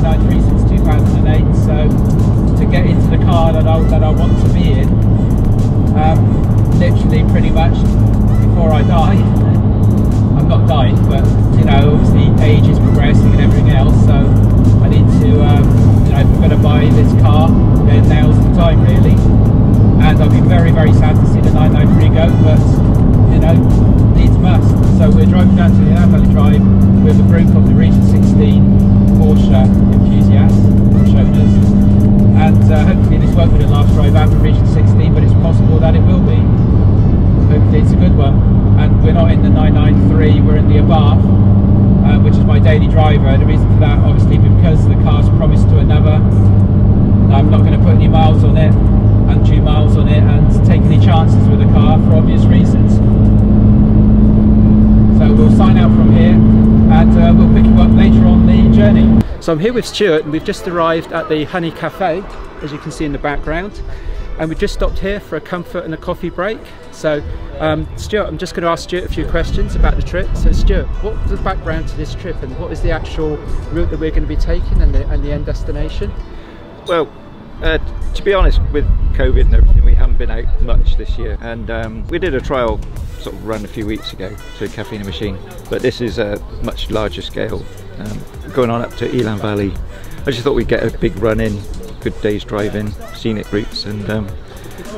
I've 993 since 2008, so to get into the car that I, that I want to be in, um, literally pretty much before I die. I'm not dying, but you know, obviously age is progressing and everything else, so I need to, um, you know, if I'm going to buy this car, then now's the time really. And I'll be very, very sad to see the 993 go, but you know, needs must. So we're driving down to the Valley Drive with a group of the Region 16 Porsche enthusiasts, Porsche owners, and uh, hopefully this won't be the last drive out of Region 16, but it's possible that it will be. Hopefully it's a good one. And we're not in the 993, we're in the Abarth, uh, which is my daily driver. The reason for that, obviously, because the car's promised to another. I'm not going to put any miles on it, undue miles on it, and take any chances with the car for obvious reasons. So we'll sign out from here, and uh, we'll pick you up later on the journey. So I'm here with Stuart, and we've just arrived at the Honey Cafe, as you can see in the background. And we've just stopped here for a comfort and a coffee break. So, um, Stuart, I'm just going to ask Stuart a few questions about the trip. So, Stuart, what's the background to this trip, and what is the actual route that we're going to be taking, and the, and the end destination? Well, uh, to be honest, with COVID and everything, we haven't been out much this year, and um, we did a trial sort of run a few weeks ago to a Machine, but this is a much larger scale, um, going on up to Elan Valley. I just thought we'd get a big run in, good day's driving, scenic routes, and um,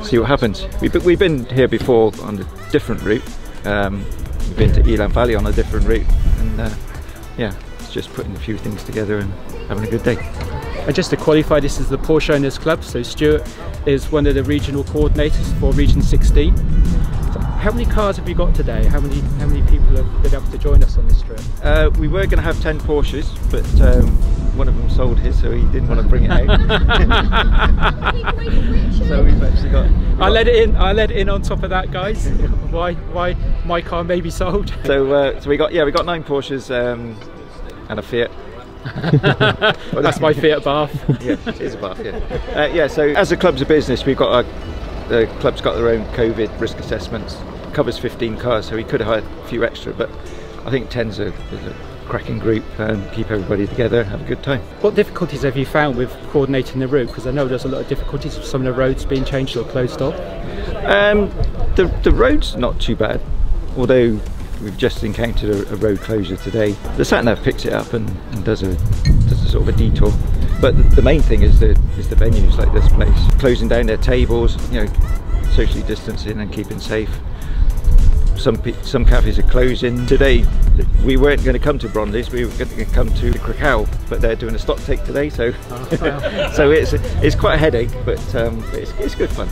see what happens. We've, we've been here before on a different route. Um, we've been to Elan Valley on a different route, and uh, yeah, it's just putting a few things together and having a good day. And just to qualify, this is the Porsche Owners Club. So Stuart is one of the regional coordinators for Region 16. So how many cars have you got today? How many how many people have been able to join us on this trip? Uh, we were going to have 10 Porsches, but um, one of them sold his, so he didn't want to bring it out. so we've actually got. I let it in. I let it in on top of that, guys. why why my car may be sold? So uh, so we got yeah we got nine Porsches um, and a Fiat. That's my Fiat Abarth. yeah, it is a bath. Yeah, uh, yeah. So as a club's a business, we've got our, the club's got their own COVID risk assessments. Covers 15 cars, so we could have had a few extra, but I think 10's a, is a cracking group and keep everybody together, and have a good time. What difficulties have you found with coordinating the route? Because I know there's a lot of difficulties with some of the roads being changed or closed off. Um, the the road's not too bad, although we've just encountered a, a road closure today. The sat nav picks it up and, and does a does a sort of a detour. But the, the main thing is the is the venues like this place closing down their tables, you know, socially distancing and keeping safe. Some some cafes are closing today. We weren't going to come to Bronllys. We were going to come to the Krakow, but they're doing a stock take today, so so it's it's quite a headache, but um, it's, it's good fun.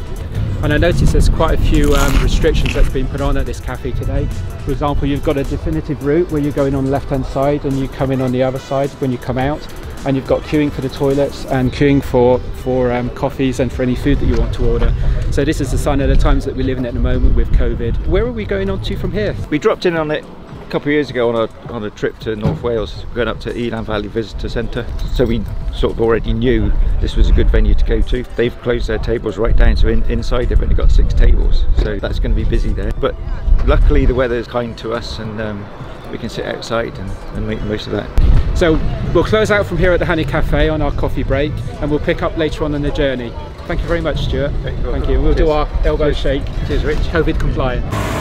And I noticed there's quite a few um, restrictions that's been put on at this cafe today. For example, you've got a definitive route where you're going on the left hand side and you come in on the other side when you come out. And you've got queuing for the toilets and queuing for, for um, coffees and for any food that you want to order. So this is a sign of the times that we live in at the moment with COVID. Where are we going on to from here? We dropped in on it a couple of years ago on a, on a trip to North Wales, going up to Elan Valley Visitor Centre. So we sort of already knew this was a good venue to go to. They've closed their tables right down, so in, inside they've only got six tables. So that's going to be busy there. But luckily the weather is kind to us and um, we can sit outside and, and make the most of that. So we'll close out from here at the Honey Cafe on our coffee break and we'll pick up later on in the journey. Thank you very much, Stuart. Thank you. We'll Cheers. do our elbow Cheers. shake. Cheers, Rich. COVID compliant.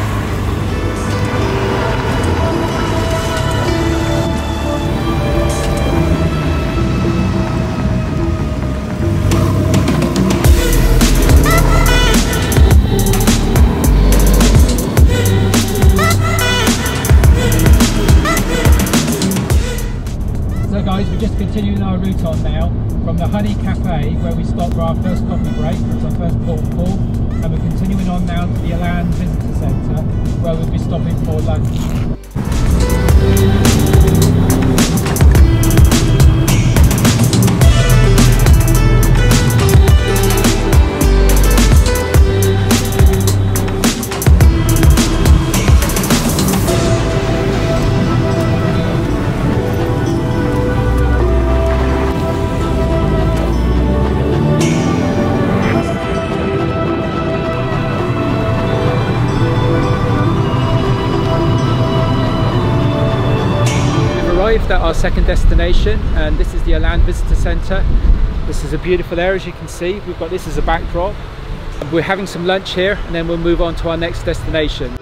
Route on now from the Honey Cafe where we stopped for our first coffee break, it's our first port call, and we're continuing on now to the Elan Visitor Centre where we'll be stopping for lunch. Arrived at our second destination and this is the Elan Visitor Centre. This is a beautiful area as you can see. We've got this as a backdrop. We're having some lunch here and then we'll move on to our next destination.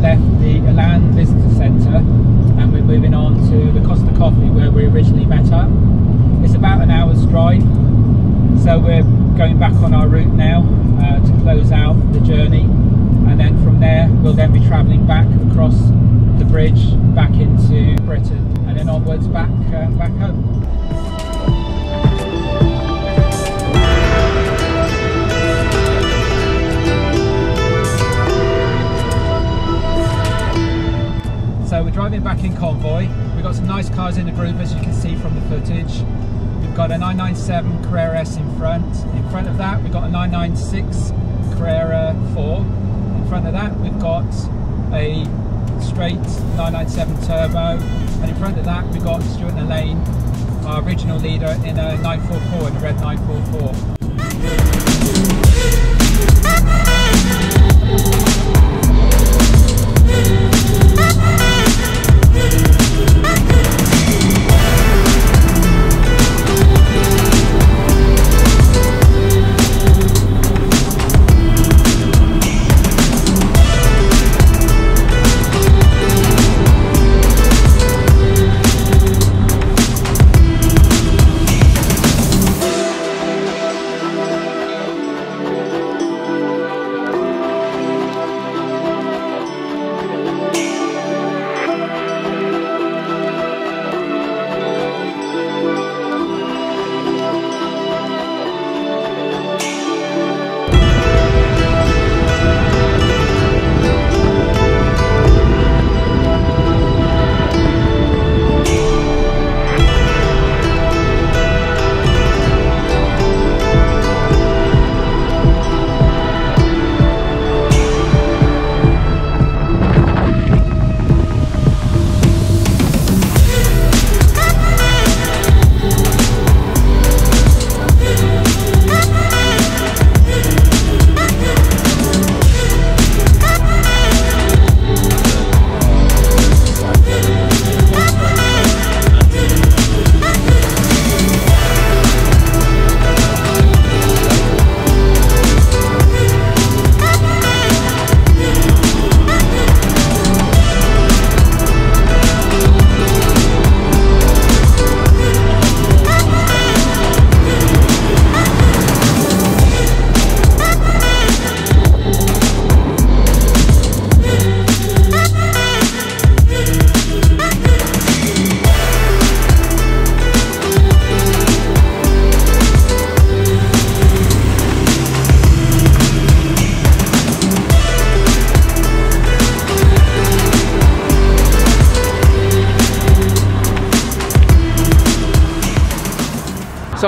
Left the Elan Visitor Centre and we're moving on to the Costa Coffee where we originally met up. It's about an hour's drive, so we're going back on our route now uh, to close out the journey and then from there we'll then be travelling back across the bridge back into Britain and then onwards back, uh, back home. Back in convoy. We've got some nice cars in the group as you can see from the footage. We've got a 997 Carrera S in front. In front of that we've got a 996 Carrera 4. In front of that we've got a straight 997 Turbo. And in front of that we've got Stuart and Elaine, our original leader in a 944, in a red 944. So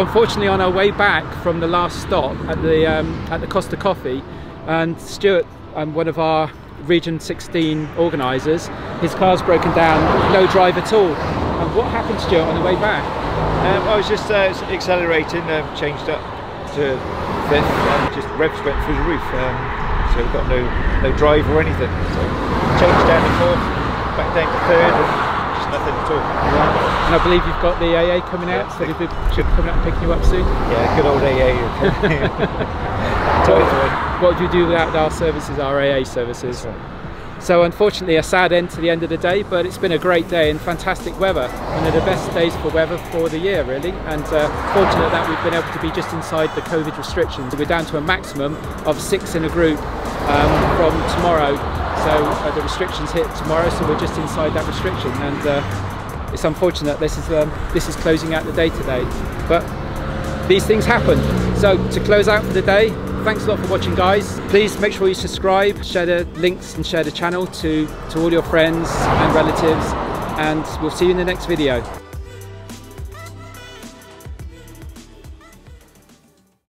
unfortunately, on our way back from the last stop at the um, at the Costa Coffee, and Stuart, um, one of our Region 16 organisers, his car's broken down, no drive at all. And what happened, Stuart, on the way back? Um, I was just uh, accelerating, um, changed up to fifth, and just revs went through the roof. Um, so got no no drive or anything. So changed down to fourth, back down to third, nothing at all. And I believe you've got the AA coming out, Yeah. so they'll be should be coming out and picking you up soon. Yeah, good old AA. Toy. What do you do without our services, our AA services? So unfortunately a sad end to the end of the day, but it's been a great day and fantastic weather. One of the best days for weather for the year really. And uh, fortunate that we've been able to be just inside the COVID restrictions. We're down to a maximum of six in a group um, from tomorrow. So uh, the restrictions hit tomorrow, so we're just inside that restriction. And uh, it's unfortunate this is um, this is closing out the day today. But these things happen. So to close out the day, thanks a lot for watching guys. Please make sure you subscribe, share the links and share the channel to, to all your friends and relatives and we'll see you in the next video.